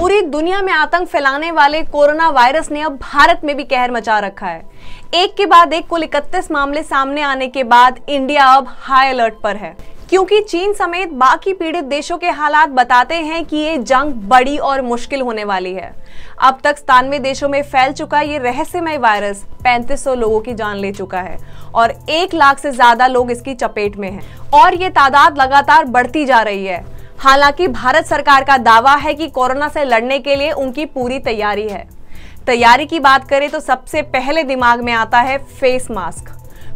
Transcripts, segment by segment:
पूरी दुनिया में आतंक फैलाने वाले कोरोना वायरस ने अब भारत में भी कहर मचा रखा है। एक के बाद एक कुल इकतीस मामले सामने आने के बाद इंडिया अब हाई अलर्ट पर है। क्योंकि चीन समेत बाकी पीड़ित देशों के हालात बताते हैं कि ये जंग बड़ी और मुश्किल होने वाली है। अब तक सतानवे देशों में फैल चुका ये रहस्यमय वायरस 3500 लोगों की जान ले चुका है और एक लाख से ज़्यादा लोग इसकी चपेट में हैं। और ये तादाद लगातार बढ़ती जा रही है। हालाँकि भारत सरकार का दावा है कि कोरोना से लड़ने के लिए उनकी पूरी तैयारी है। तैयारी की बात करें तो सबसे पहले दिमाग में आता है फेस मास्क।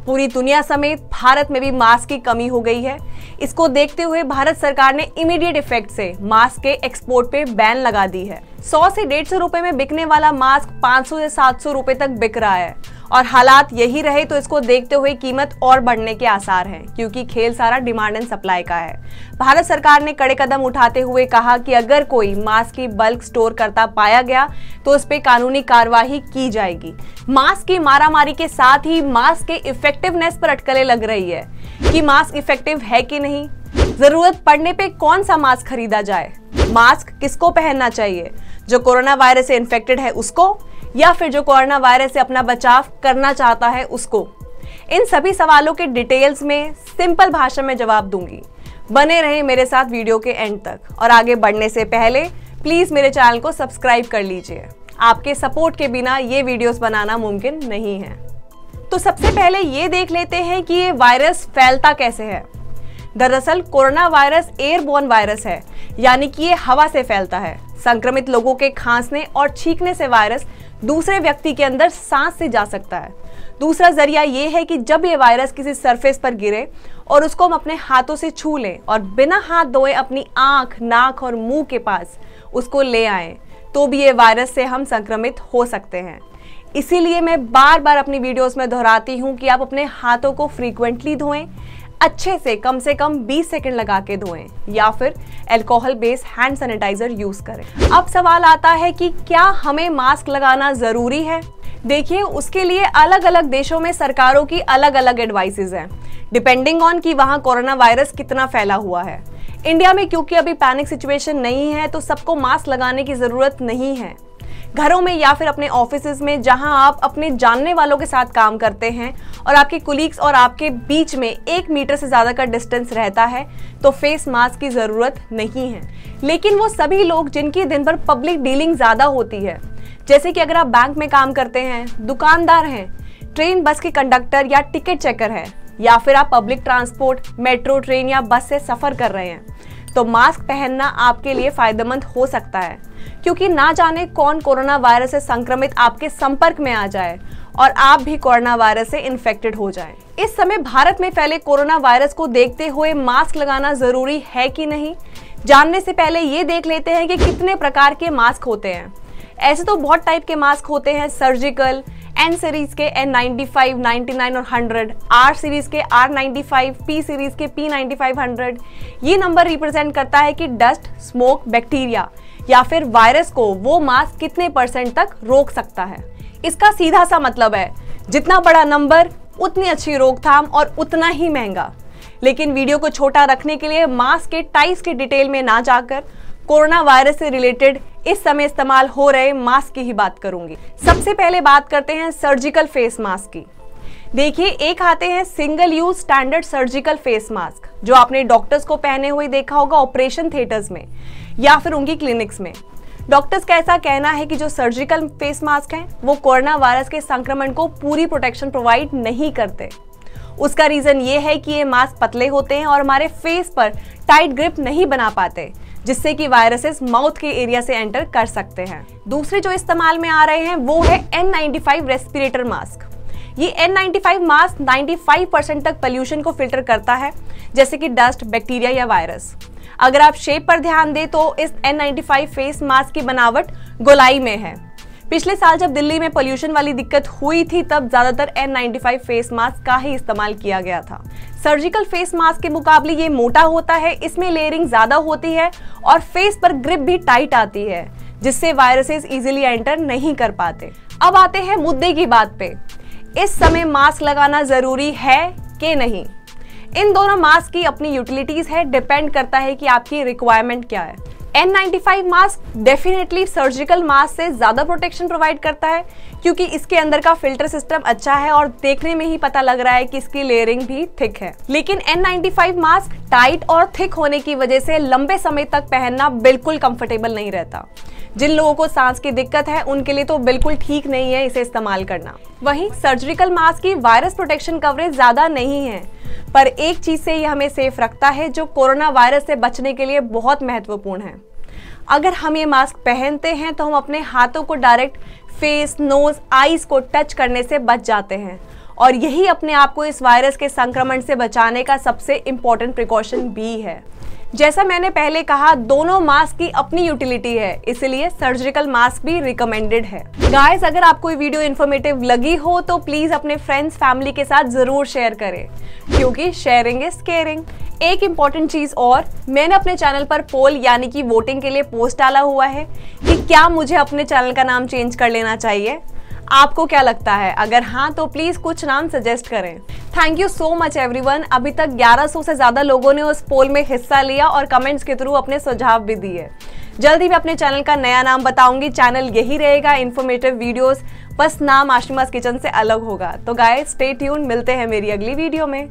पूरी दुनिया समेत भारत में भी मास्क की कमी हो गई है। इसको देखते हुए भारत सरकार ने इमीडिएट इफ़ेक्ट से मास्क के एक्सपोर्ट पे बैन लगा दी है। 100 से डेढ़ सौ रुपए में बिकने वाला मास्क 500 से 700 रुपए तक बिक रहा है। और हालात यही रहे तो इसको देखते हुए कीमत और बढ़ने के आसार हैं, क्योंकि खेल सारा डिमांड एंड सप्लाई का है। भारत सरकार ने कड़े कदम उठाते हुए कहा कि अगर कोई मास्क की बल्क स्टोर करता पाया गया तो उस पर कानूनी कार्यवाही की जाएगी। मास्क की मारामारी के साथ ही मास्क के इफेक्टिवनेस पर अटकलें लग रही है कि मास्क इफ़ेक्टिव है कि नहीं। ज़रूरत पड़ने पे कौन सा मास्क खरीदा जाए? मास्क किसको पहनना चाहिए? जो कोरोना वायरस से इन्फेक्टेड है उसको या फिर जो कोरोना वायरस से अपना बचाव करना चाहता है उसको। इन सभी सवालों के डिटेल्स में सिंपल भाषा में जवाब दूँगी। बने रहे मेरे साथ वीडियो के एंड तक। और आगे बढ़ने से पहले, प्लीज़ मेरे चैनल को सब्सक्राइब कर लीजिए। आपके सपोर्ट के बिना ये वीडियोस बनाना मुमकिन नहीं है। तो सबसे पहले ये देख लेते हैं कि ये वायरस फैलता कैसे है। दरअसल, कोरोना वायरस एयरबोर्न वायरस है, यानी कि ये हवा से फैलता है। संक्रमित लोगों के खांसने और छींकने से वायरस दूसरे व्यक्ति के अंदर सांस से जा सकता है। दूसरा ज़रिया ये है कि जब ये वायरस किसी सरफेस पर गिरे और उसको हम अपने हाथों से छू लें और बिना हाथ धोए अपनी आँख, नाक और मुँह के पास उसको ले आए तो भी ये वायरस से हम संक्रमित हो सकते हैं। इसीलिए मैं बार बार अपनी वीडियोस में दोहराती हूँ कि आप अपने हाथों को फ्रीक्वेंटली धोएँ अच्छे से कम से कम 20 सेकंड लगा के धोएँ या फिर alcohol based hand sanitiser use करें। अब सवाल आता है कि क्या हमें मास्क लगाना ज़रूरी है? देखिए, उसके लिए अलग अलग देशों में सरकारों की अलग अलग एडवाइसेज हैं। डिपेंडिंग ऑन कि वहाँ कोरोना वायरस कितना फैला हुआ है। इंडिया में क्योंकि अभी पैनिक सिचुएशन नहीं है तो सबको मास्क लगाने की ज़रूरत नहीं है। घरों में या फिर अपने ऑफ़िस में, जहाँ आप अपने जानने वालों के साथ काम करते हैं और आपके कुलीग्स और आपके बीच में एक मीटर से ज़्यादा का डिस्टेंस रहता है तो फेस मास्क की ज़रूरत नहीं है। लेकिन वो सभी लोग जिनकी दिन भर पब्लिक डीलिंग ज़्यादा होती है, जैसे कि अगर आप बैंक में काम करते हैं, दुकानदार हैं ट्रेन बस के कंडक्टर या टिकट चेकर है, या फिर आप पब्लिक ट्रांसपोर्ट मेट्रो ट्रेन या बस से सफ़र कर रहे हैं तो मास्क पहनना आपके लिए फ़ायदेमंद हो सकता है। क्योंकि ना जाने कौन कोरोना वायरस से संक्रमित आपके संपर्क में आ जाए और आप भी कोरोना वायरस से इन्फेक्टेड हो जाएँ। इस समय भारत में फैले कोरोना वायरस को देखते हुए मास्क लगाना ज़रूरी है कि नहीं? जानने से पहले ये देख लेते हैं कि कितने प्रकार के मास्क होते हैं। ऐसे तो बहुत टाइप के मास्क होते हैं सर्जिकल एन सीरीज़ के N ninety five ninety nine और हंड्रेड आर सीरीज़ के R ninety five P series के पी नाइनटी फाइव हंड्रेड ये नंबर रिप्रेजेंट करता है कि डस्ट स्मोक बैक्टीरिया या फिर वायरस को वो मास्क कितने परसेंट तक रोक सकता है। इसका सीधा सा मतलब है, जितना बड़ा नंबर उतनी अच्छी रोकथाम और उतना ही महँगा। लेकिन वीडियो को छोटा रखने के लिए मास्क के टाइप्स के डिटेल में ना जाकर कोरोना वायरस से रिलेटेड इस समय इस्तेमाल हो रहे मास्क की ही बात करूँगी। सबसे पहले बात करते हैं सर्जिकल फेस मास्क की। देखिए, एक आते हैं single use standard surgical face mask जो आपने डॉक्टर्स को पहने हुए देखा होगा ऑपरेशन थिएटर्स में, या फिर उनकी क्लिनिक्स में। डॉक्टर्स का ऐसा कहना है कि जो सर्जिकल फेस मास्क हैं, वो कोरोना वायरस के संक्रमण को पूरी प्रोटेक्शन प्रोवाइड नहीं करते। उसका रीजन ये है कि ये मास्क पतले होते हैं और हमारे फेस पर टाइट ग्रिप नहीं बना पाते। जिससे कि वायरसेस माउथ के एरिया से एंटर कर सकते हैं। दूसरे जो इस्तेमाल में आ रहे हैं, वो है N95 रेस्पिरेटर मास्क ये N95 मास्क 95 परसेंट तक पॉल्यूशन को फ़िल्टर करता है, जैसे कि डस्ट बैक्टीरिया या वायरस अगर आप शेप पर ध्यान दें तो इस N95 फेस मास्क की बनावट गोलाई में है। पिछले साल जब दिल्ली में पोल्यूशन वाली दिक्कत हुई थी, तब ज़्यादातर N95 फेस मास्क का ही इस्तेमाल किया गया था। सर्जिकल फेस मास्क के मुकाबले ये मोटा होता है, इसमें लेयरिंग ज़्यादा होती है और फेस पर ग्रिप भी टाइट आती है, जिससे वायरसेस इजीली एंटर नहीं कर पाते। अब आते हैं मुद्दे की बात पे। इस समय मास्क लगाना ज़रूरी है कि नहीं? इन दोनों मास्क की अपनी यूटिलिटीज है डिपेंड करता है कि आपकी रिक्वायरमेंट क्या है। N95 mask definitely surgical mask से ज़्यादा प्रोटेक्शन प्रोवाइड करता है, क्योंकि इसके अंदर का फ़िल्टर सिस्टम अच्छा है और देखने में ही पता लग रहा है कि इसकी लेयरिंग भी थिक है। लेकिन N95 मास्क टाइट और थिक होने की वजह से लंबे समय तक पहनना बिल्कुल कंफर्टेबल नहीं रहता। जिन लोगों को सांस की दिक्कत है, उनके लिए तो बिल्कुल ठीक नहीं है इसे इस्तेमाल करना। वहीं सर्जिकल मास्क की वायरस प्रोटेक्शन कवरेज ज़्यादा नहीं है, पर एक चीज़ से ये हमें सेफ़ रखता है, जो कोरोना वायरस से बचने के लिए बहुत महत्वपूर्ण है। अगर हम ये मास्क पहनते हैं तो हम अपने हाथों को डायरेक्ट फेस नोज़ आईज को टच करने से बच जाते हैं। और यही अपने आप को इस वायरस के संक्रमण से बचाने का सबसे इम्पोर्टेंट प्रिकॉशन भी है। जैसा मैंने पहले कहा, दोनों मास्क की अपनी यूटिलिटी है, इसलिए सर्जिकल मास्क भी रिकमेंडेड है। गाइस अगर आपको ये वीडियो इन्फॉर्मेटिव लगी हो तो प्लीज़ अपने फ्रेंड्स फैमिली के साथ ज़रूर शेयर करें, क्योंकि शेयरिंग इज़ केयरिंग एक इंपॉर्टेंट चीज़ और, मैंने अपने चैनल पर पोल यानी कि वोटिंग के लिए पोस्ट डाला हुआ है, कि क्या मुझे अपने चैनल का नाम चेंज कर लेना चाहिए? आपको क्या लगता है? अगर हाँ तो प्लीज़ कुछ नाम सजेस्ट करें। Thank you so much everyone अभी तक 1100 से ज़्यादा लोगों ने उस पोल में हिस्सा लिया और कमेंट्स के थ्रू अपने सुझाव भी दिए। जल्दी मैं अपने चैनल का नया नाम बताऊँगी। चैनल यही रहेगा इन्फॉर्मेटिव वीडियोस बस नाम आशिमास किचन से अलग होगा। तो गाय स्टे ट्यून मिलते हैं मेरी अगली वीडियो में।